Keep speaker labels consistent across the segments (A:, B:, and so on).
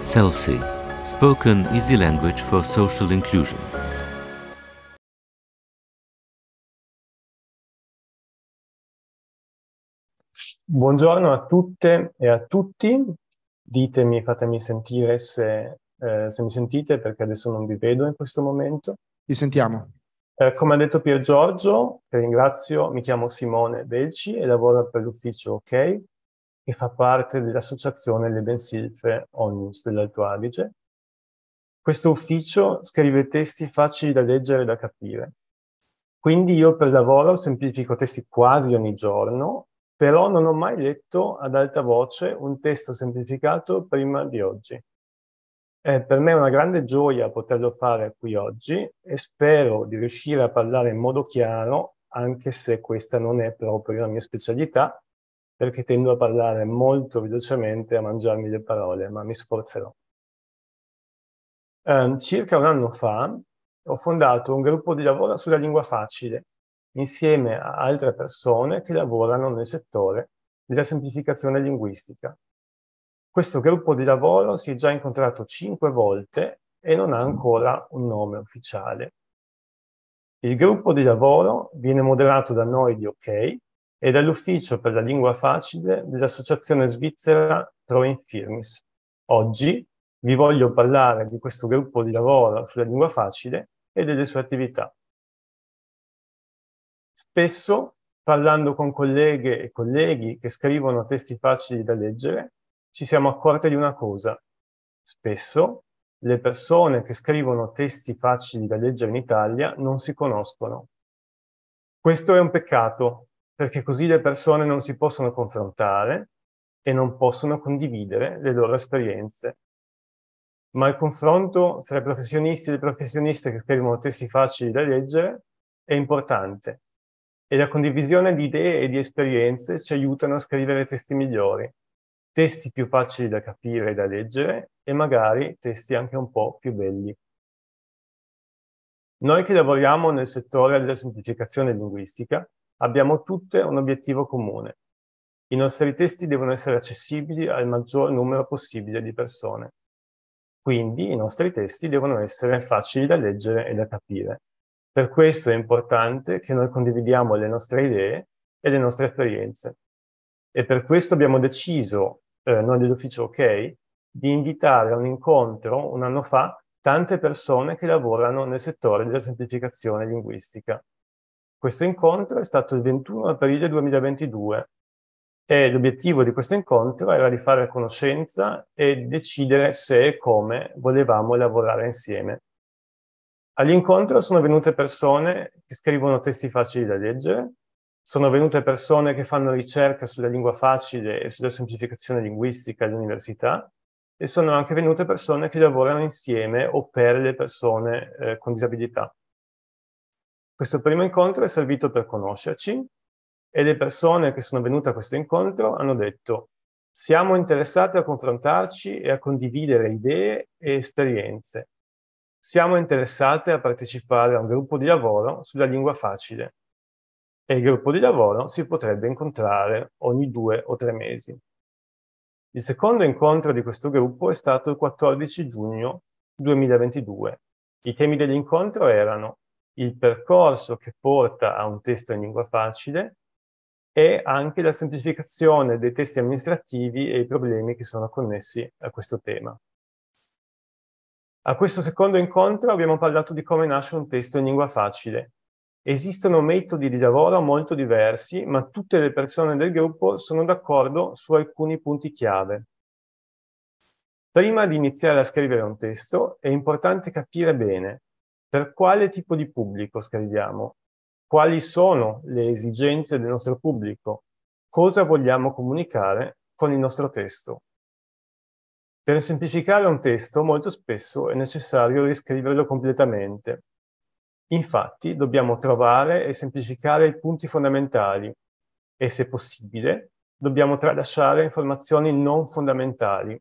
A: SELFSI, spoken easy language for social inclusion.
B: Buongiorno a tutte e a tutti. Ditemi, fatemi sentire se, eh, se mi sentite perché adesso non vi vedo in questo momento.
C: Ti sentiamo.
B: Eh, come ha detto Pier Giorgio, che ringrazio, mi chiamo Simone Belci e lavoro per l'ufficio OK, che fa parte dell'associazione Le Bensilfe Onnius dell'Alto Adige. Questo ufficio scrive testi facili da leggere e da capire. Quindi io per lavoro semplifico testi quasi ogni giorno, però non ho mai letto ad alta voce un testo semplificato prima di oggi. Eh, per me è una grande gioia poterlo fare qui oggi e spero di riuscire a parlare in modo chiaro, anche se questa non è proprio la mia specialità, perché tendo a parlare molto velocemente e a mangiarmi le parole, ma mi sforzerò. Eh, circa un anno fa ho fondato un gruppo di lavoro sulla lingua facile, insieme a altre persone che lavorano nel settore della semplificazione linguistica. Questo gruppo di lavoro si è già incontrato cinque volte e non ha ancora un nome ufficiale. Il gruppo di lavoro viene moderato da noi di OK e dall'Ufficio per la Lingua Facile dell'Associazione Svizzera Troin Firmis. Oggi vi voglio parlare di questo gruppo di lavoro sulla lingua facile e delle sue attività. Spesso, parlando con colleghe e colleghi che scrivono testi facili da leggere, ci siamo accorti di una cosa. Spesso le persone che scrivono testi facili da leggere in Italia non si conoscono. Questo è un peccato, perché così le persone non si possono confrontare e non possono condividere le loro esperienze. Ma il confronto tra i professionisti e le professioniste che scrivono testi facili da leggere è importante e la condivisione di idee e di esperienze ci aiutano a scrivere testi migliori testi più facili da capire e da leggere e magari testi anche un po' più belli. Noi che lavoriamo nel settore della semplificazione linguistica abbiamo tutte un obiettivo comune. I nostri testi devono essere accessibili al maggior numero possibile di persone. Quindi i nostri testi devono essere facili da leggere e da capire. Per questo è importante che noi condividiamo le nostre idee e le nostre esperienze. E per questo abbiamo deciso eh, noi dell'ufficio OK, di invitare a un incontro un anno fa tante persone che lavorano nel settore della semplificazione linguistica. Questo incontro è stato il 21 aprile 2022 e l'obiettivo di questo incontro era di fare conoscenza e decidere se e come volevamo lavorare insieme. All'incontro sono venute persone che scrivono testi facili da leggere, sono venute persone che fanno ricerca sulla lingua facile e sulla semplificazione linguistica all'università e sono anche venute persone che lavorano insieme o per le persone eh, con disabilità. Questo primo incontro è servito per conoscerci e le persone che sono venute a questo incontro hanno detto siamo interessati a confrontarci e a condividere idee e esperienze. Siamo interessati a partecipare a un gruppo di lavoro sulla lingua facile e il gruppo di lavoro si potrebbe incontrare ogni due o tre mesi. Il secondo incontro di questo gruppo è stato il 14 giugno 2022. I temi dell'incontro erano il percorso che porta a un testo in lingua facile e anche la semplificazione dei testi amministrativi e i problemi che sono connessi a questo tema. A questo secondo incontro abbiamo parlato di come nasce un testo in lingua facile Esistono metodi di lavoro molto diversi, ma tutte le persone del gruppo sono d'accordo su alcuni punti chiave. Prima di iniziare a scrivere un testo è importante capire bene per quale tipo di pubblico scriviamo, quali sono le esigenze del nostro pubblico, cosa vogliamo comunicare con il nostro testo. Per semplificare un testo molto spesso è necessario riscriverlo completamente Infatti dobbiamo trovare e semplificare i punti fondamentali e, se possibile, dobbiamo tralasciare informazioni non fondamentali.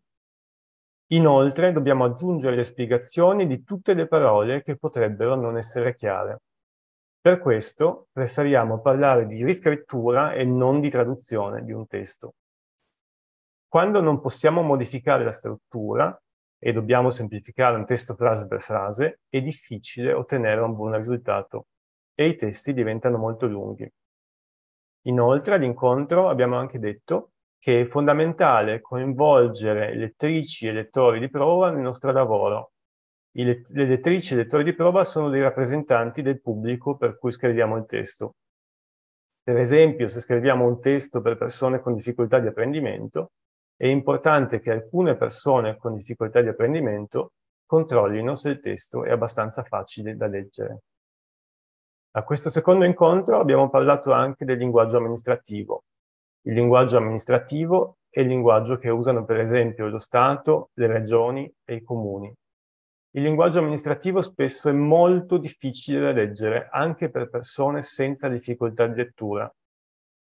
B: Inoltre dobbiamo aggiungere le spiegazioni di tutte le parole che potrebbero non essere chiare. Per questo preferiamo parlare di riscrittura e non di traduzione di un testo. Quando non possiamo modificare la struttura, e dobbiamo semplificare un testo frase per frase, è difficile ottenere un buon risultato e i testi diventano molto lunghi. Inoltre all'incontro abbiamo anche detto che è fondamentale coinvolgere lettrici e lettori di prova nel nostro lavoro. le lettrici e lettori di prova sono dei rappresentanti del pubblico per cui scriviamo il testo. Per esempio, se scriviamo un testo per persone con difficoltà di apprendimento, è importante che alcune persone con difficoltà di apprendimento controllino se il testo è abbastanza facile da leggere. A questo secondo incontro abbiamo parlato anche del linguaggio amministrativo. Il linguaggio amministrativo è il linguaggio che usano per esempio lo Stato, le regioni e i comuni. Il linguaggio amministrativo spesso è molto difficile da leggere anche per persone senza difficoltà di lettura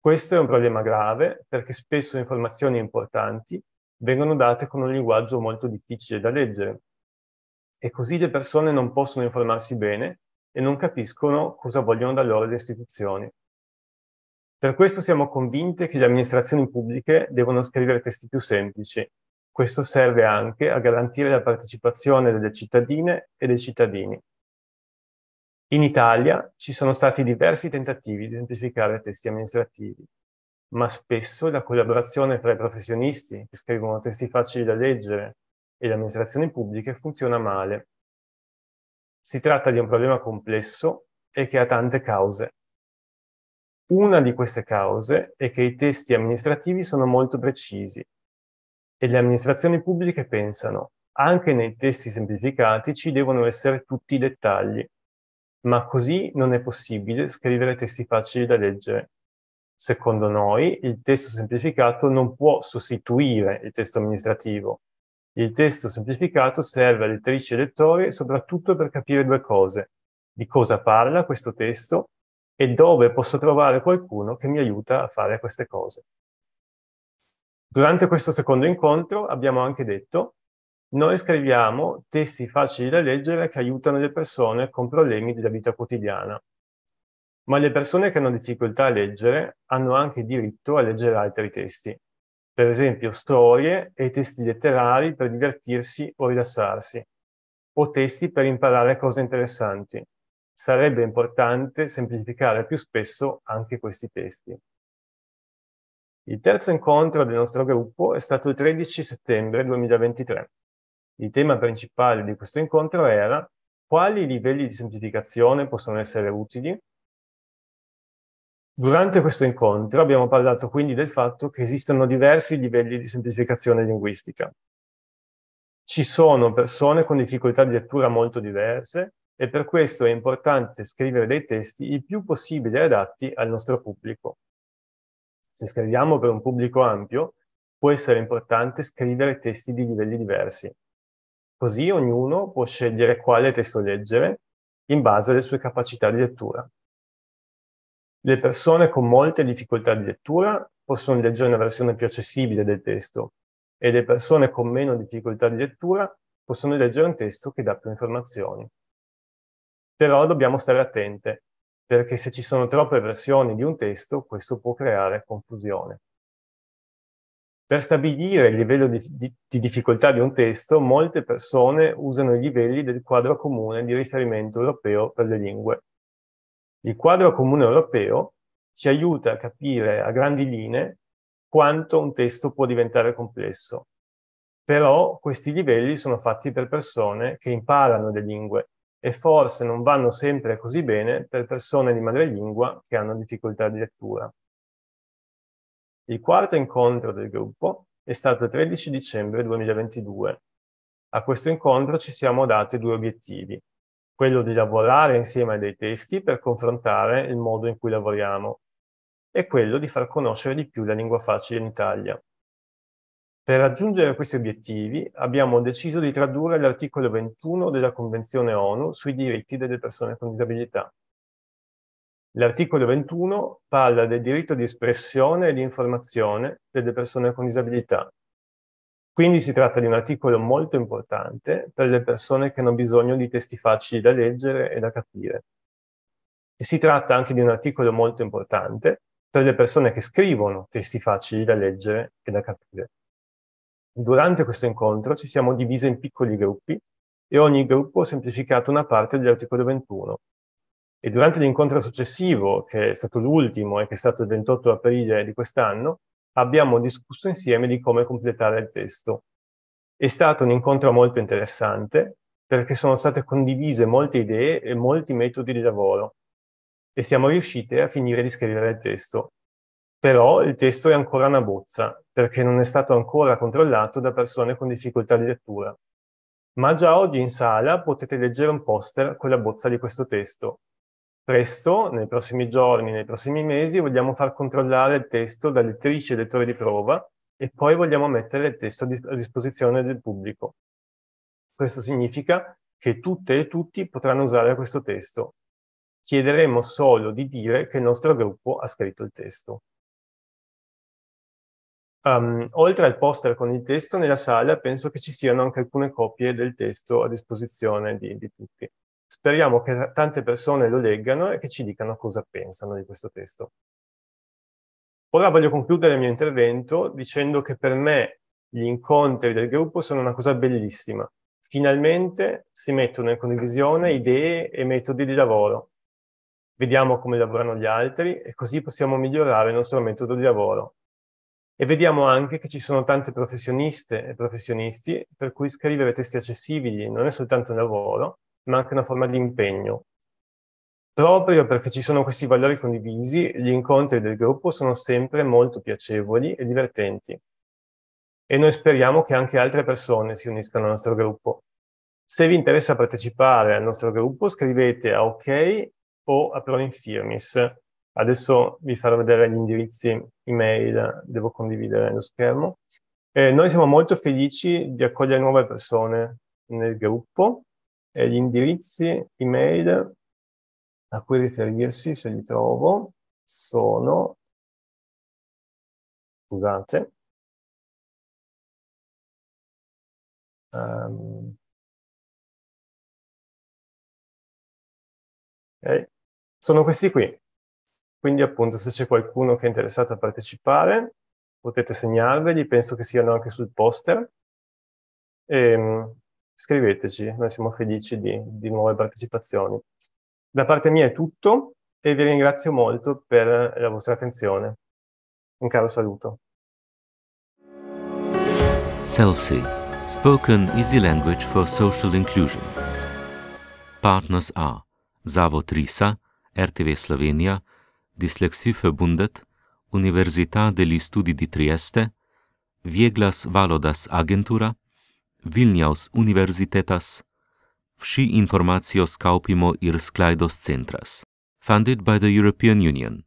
B: questo è un problema grave perché spesso informazioni importanti vengono date con un linguaggio molto difficile da leggere e così le persone non possono informarsi bene e non capiscono cosa vogliono da loro le istituzioni. Per questo siamo convinte che le amministrazioni pubbliche devono scrivere testi più semplici. Questo serve anche a garantire la partecipazione delle cittadine e dei cittadini. In Italia ci sono stati diversi tentativi di semplificare testi amministrativi, ma spesso la collaborazione tra i professionisti che scrivono testi facili da leggere e le amministrazioni pubbliche funziona male. Si tratta di un problema complesso e che ha tante cause. Una di queste cause è che i testi amministrativi sono molto precisi e le amministrazioni pubbliche pensano anche nei testi semplificati ci devono essere tutti i dettagli ma così non è possibile scrivere testi facili da leggere. Secondo noi, il testo semplificato non può sostituire il testo amministrativo. Il testo semplificato serve a lettrici e lettori soprattutto per capire due cose. Di cosa parla questo testo e dove posso trovare qualcuno che mi aiuta a fare queste cose. Durante questo secondo incontro abbiamo anche detto noi scriviamo testi facili da leggere che aiutano le persone con problemi della vita quotidiana. Ma le persone che hanno difficoltà a leggere hanno anche diritto a leggere altri testi, per esempio storie e testi letterari per divertirsi o rilassarsi, o testi per imparare cose interessanti. Sarebbe importante semplificare più spesso anche questi testi. Il terzo incontro del nostro gruppo è stato il 13 settembre 2023. Il tema principale di questo incontro era quali livelli di semplificazione possono essere utili. Durante questo incontro abbiamo parlato quindi del fatto che esistono diversi livelli di semplificazione linguistica. Ci sono persone con difficoltà di lettura molto diverse e per questo è importante scrivere dei testi il più possibile adatti al nostro pubblico. Se scriviamo per un pubblico ampio, può essere importante scrivere testi di livelli diversi. Così ognuno può scegliere quale testo leggere in base alle sue capacità di lettura. Le persone con molte difficoltà di lettura possono leggere una versione più accessibile del testo e le persone con meno difficoltà di lettura possono leggere un testo che dà più informazioni. Però dobbiamo stare attente, perché se ci sono troppe versioni di un testo, questo può creare confusione. Per stabilire il livello di, di, di, difficoltà di un testo, molte persone usano i livelli del quadro comune di riferimento europeo per le lingue. Il quadro comune europeo ci aiuta a capire a grandi linee quanto un testo può diventare complesso. Però questi livelli sono fatti per persone che imparano le lingue e forse non vanno sempre così bene per persone di madrelingua che hanno difficoltà di lettura. Il quarto incontro del gruppo è stato il 13 dicembre 2022. A questo incontro ci siamo dati due obiettivi. Quello di lavorare insieme a dei testi per confrontare il modo in cui lavoriamo e quello di far conoscere di più la lingua facile in Italia. Per raggiungere questi obiettivi abbiamo deciso di tradurre l'articolo 21 della Convenzione ONU sui diritti delle persone con disabilità. L'articolo 21 parla del diritto di espressione e di informazione delle persone con disabilità. Quindi si tratta di un articolo molto importante per le persone che hanno bisogno di testi facili da leggere e da capire. E si tratta anche di un articolo molto importante per le persone che scrivono testi facili da leggere e da capire. Durante questo incontro ci siamo divise in piccoli gruppi e ogni gruppo ha semplificato una parte dell'articolo 21. E durante l'incontro successivo, che è stato l'ultimo e che è stato il 28 aprile di quest'anno, abbiamo discusso insieme di come completare il testo. È stato un incontro molto interessante perché sono state condivise molte idee e molti metodi di lavoro e siamo riusciti a finire di scrivere il testo. Però il testo è ancora una bozza perché non è stato ancora controllato da persone con difficoltà di lettura. Ma già oggi in sala potete leggere un poster con la bozza di questo testo. Presto, nei prossimi giorni, nei prossimi mesi, vogliamo far controllare il testo da lettrici e lettori di prova e poi vogliamo mettere il testo a disposizione del pubblico. Questo significa che tutte e tutti potranno usare questo testo. Chiederemo solo di dire che il nostro gruppo ha scritto il testo. Um, oltre al poster con il testo, nella sala penso che ci siano anche alcune copie del testo a disposizione di, di tutti. Speriamo che tante persone lo leggano e che ci dicano cosa pensano di questo testo. Ora voglio concludere il mio intervento dicendo che per me gli incontri del gruppo sono una cosa bellissima. Finalmente si mettono in condivisione idee e metodi di lavoro. Vediamo come lavorano gli altri e così possiamo migliorare il nostro metodo di lavoro. E vediamo anche che ci sono tante professioniste e professionisti per cui scrivere testi accessibili non è soltanto un lavoro, ma anche una forma di impegno. Proprio perché ci sono questi valori condivisi, gli incontri del gruppo sono sempre molto piacevoli e divertenti. E noi speriamo che anche altre persone si uniscano al nostro gruppo. Se vi interessa partecipare al nostro gruppo, scrivete a OK o a Pro Infirmis Adesso vi farò vedere gli indirizzi email, devo condividere lo schermo. Eh, noi siamo molto felici di accogliere nuove persone nel gruppo e gli indirizzi email a cui riferirsi, se li trovo, sono, scusate, um, okay. sono questi qui. Quindi appunto se c'è qualcuno che è interessato a partecipare, potete segnarveli, penso che siano anche sul poster. E, ehm, scriveteci, noi siamo felici di, di nuove partecipazioni. Da parte mia è tutto e vi ringrazio molto per la vostra attenzione. Un caro saluto.
A: SELSI, Spoken Easy Language for Social Inclusion. Partners are Zavod Risa, RTV Slovenia, Verbundet, Università degli Studi di Trieste, Vieglas Valodas Agentura, Vilnius Universitetas, Vsi informacios kaupimo ir sklaidos centras. Funded by the European Union.